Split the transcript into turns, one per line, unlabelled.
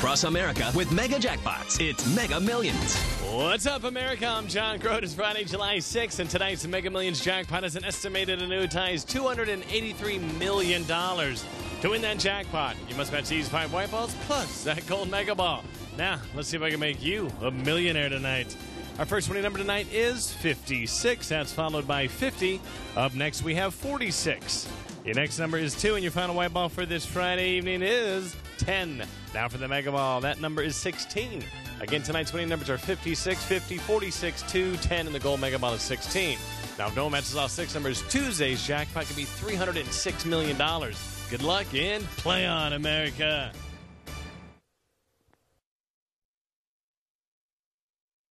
across America with mega jackpots. It's Mega Millions.
What's up, America? I'm John Grote. It's Friday, July 6th, and tonight's Mega Millions jackpot is an estimated annuitized $283 million. To win that jackpot, you must match these five white balls plus that gold mega ball. Now, let's see if I can make you a millionaire tonight. Our first winning number tonight is 56. That's followed by 50. Up next, we have 46. Your next number is 2, and your final white ball for this Friday evening is 10. Now for the Mega Ball, that number is 16. Again, tonight's winning numbers are 56, 50, 46, 2, 10, and the gold Mega Ball is 16. Now, if no one matches all six numbers, Tuesday's jackpot could be $306 million. Good luck and play on, America.